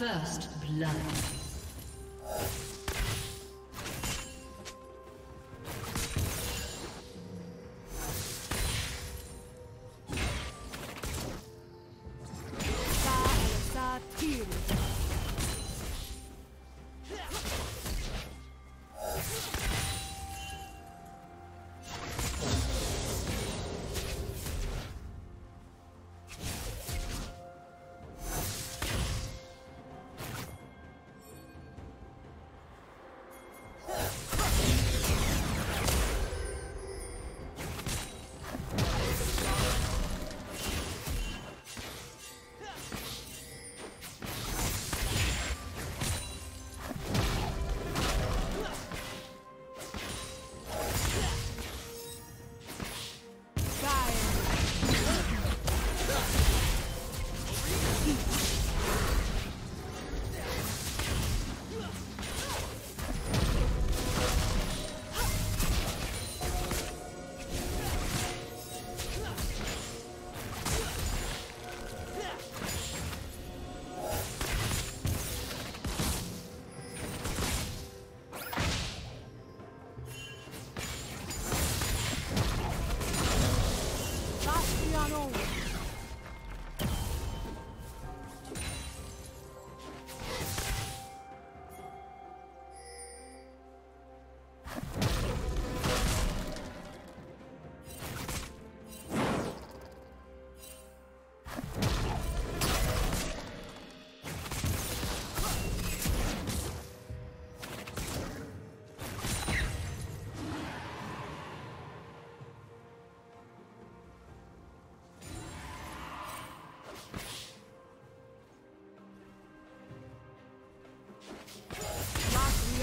First blood.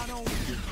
I don't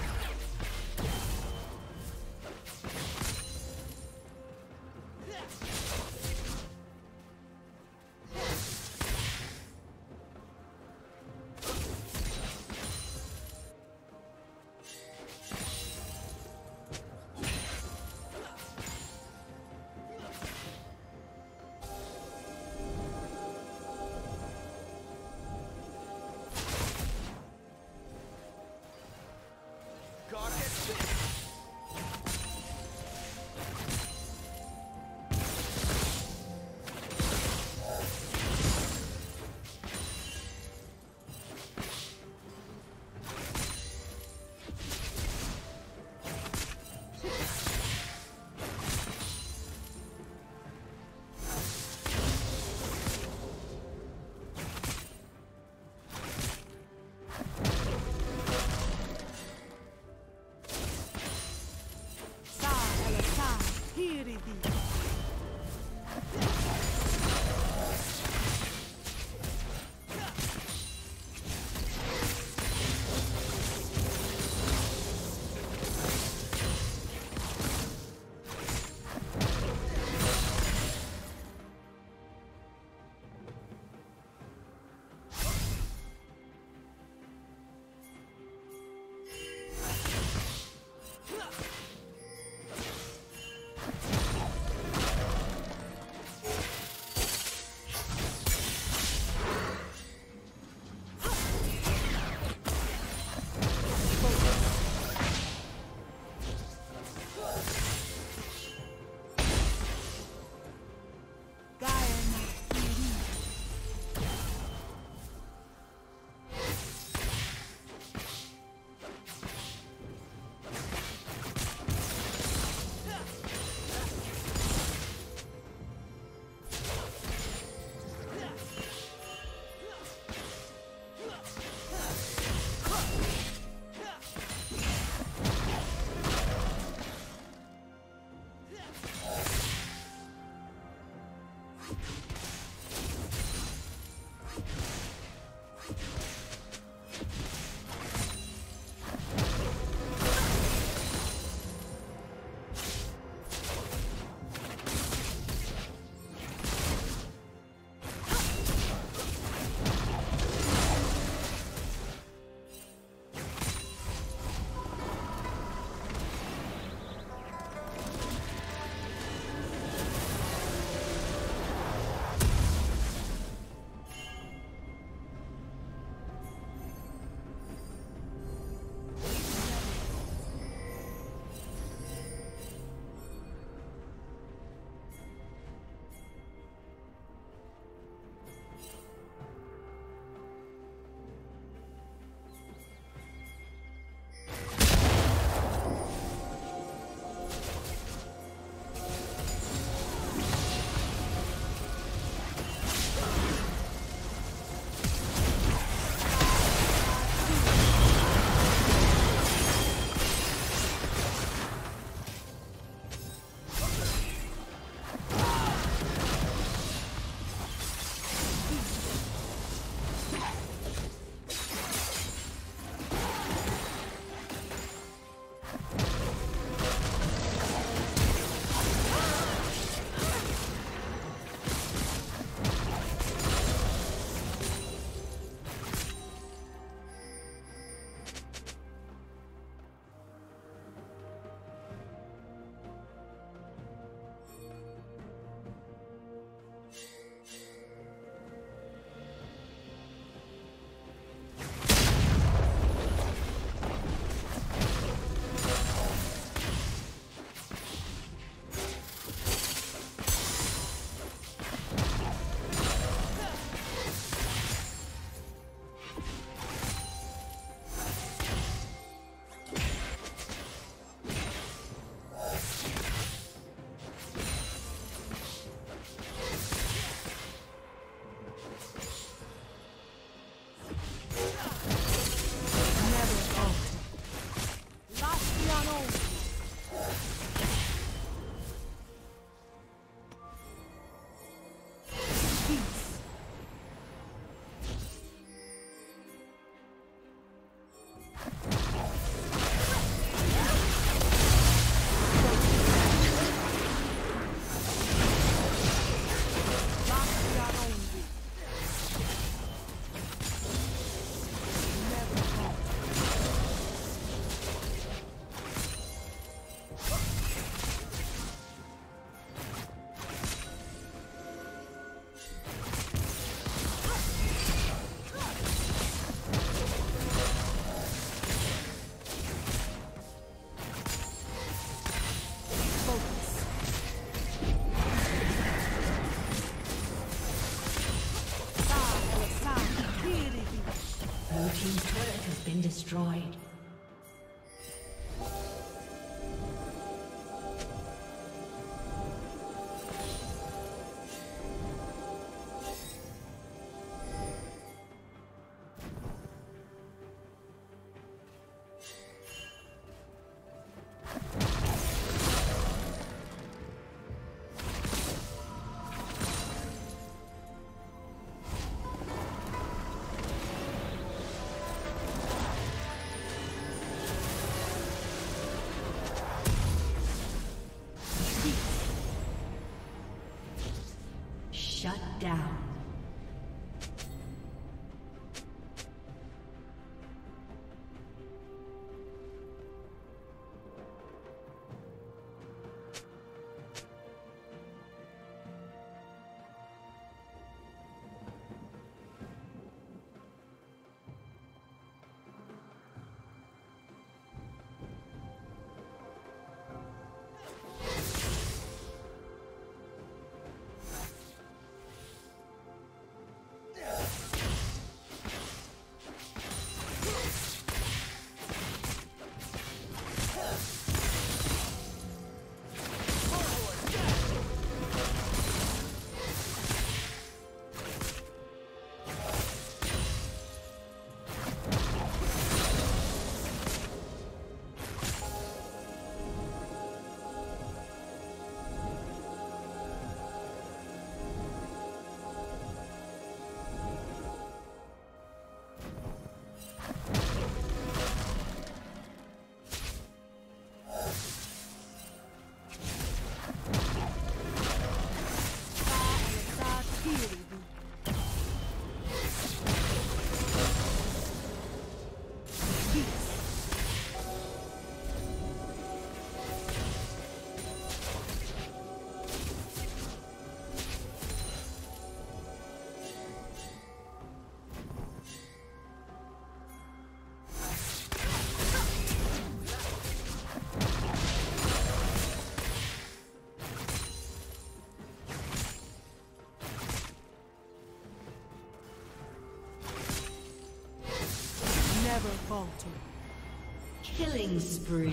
Killing spree.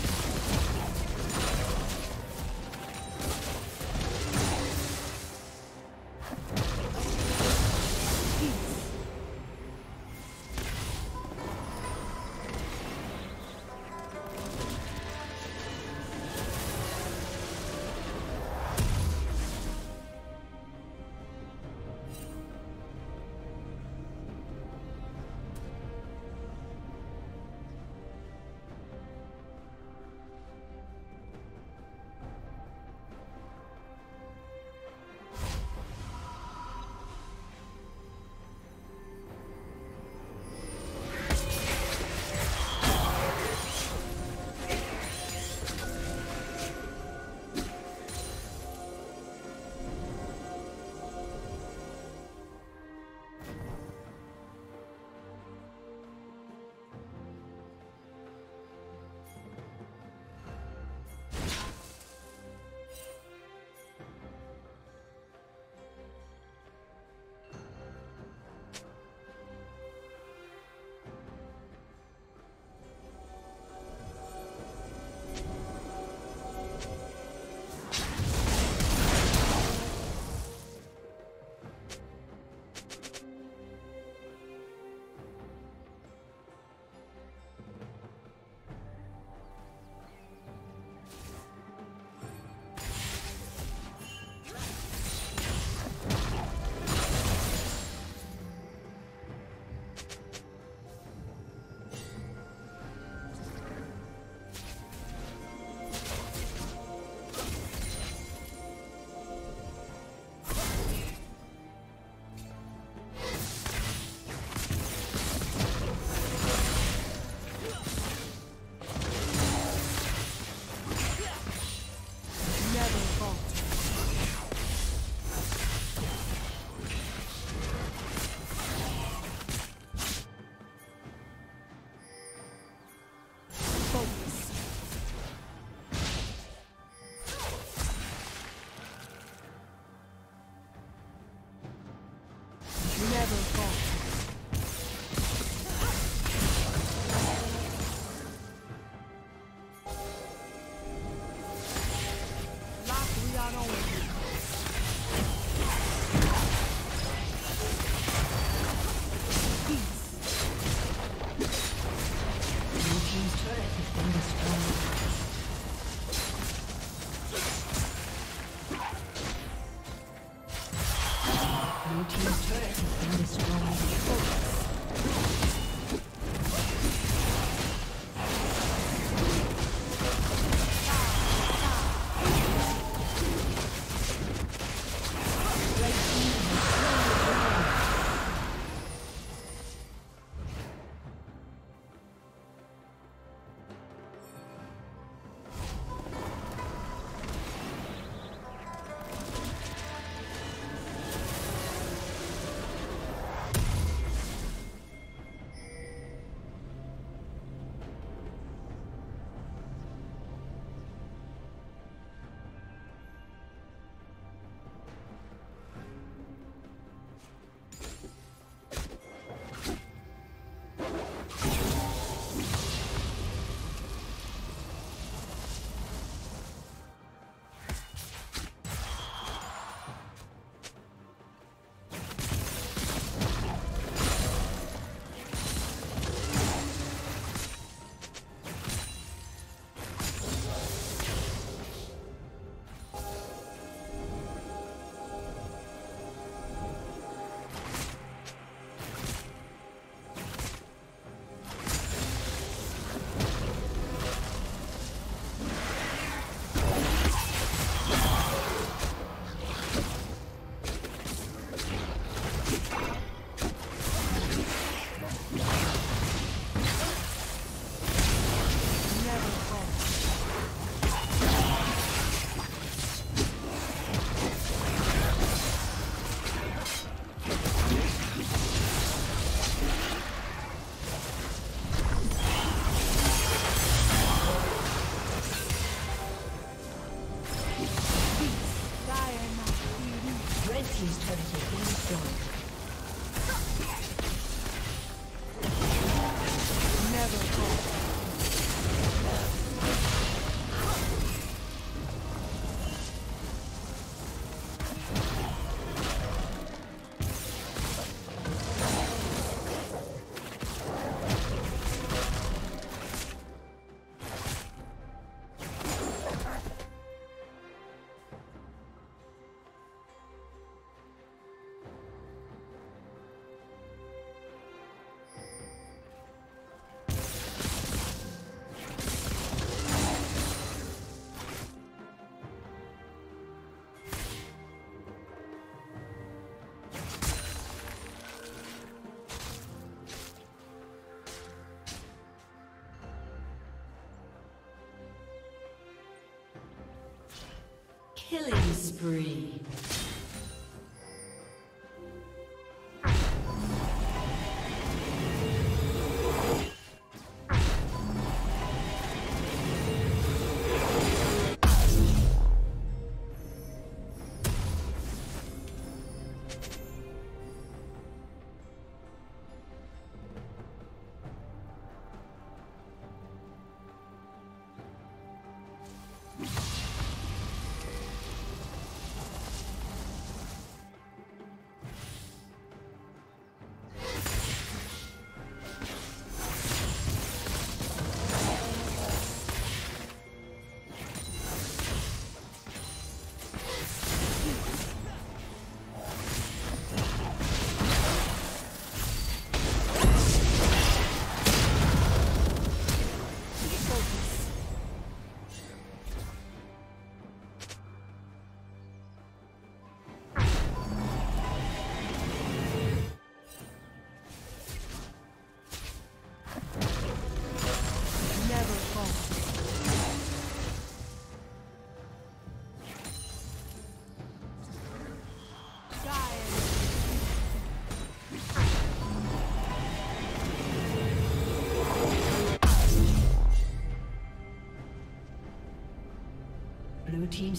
Killing spree.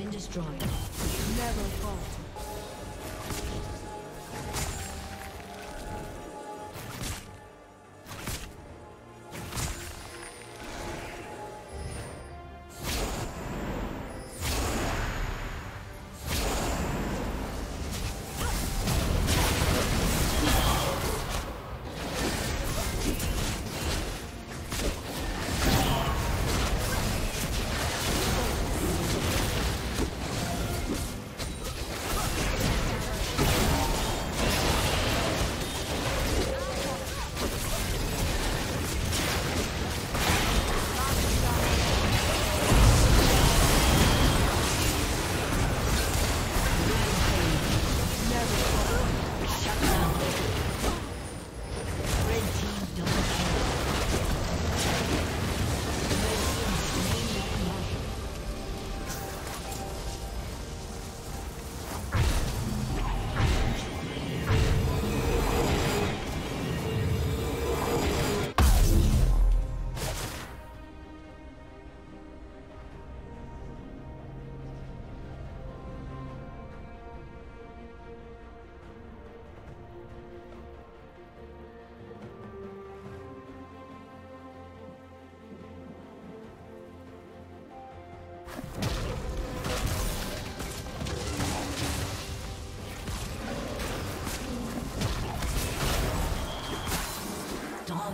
Been destroyed. Never falter.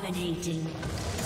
Dominating.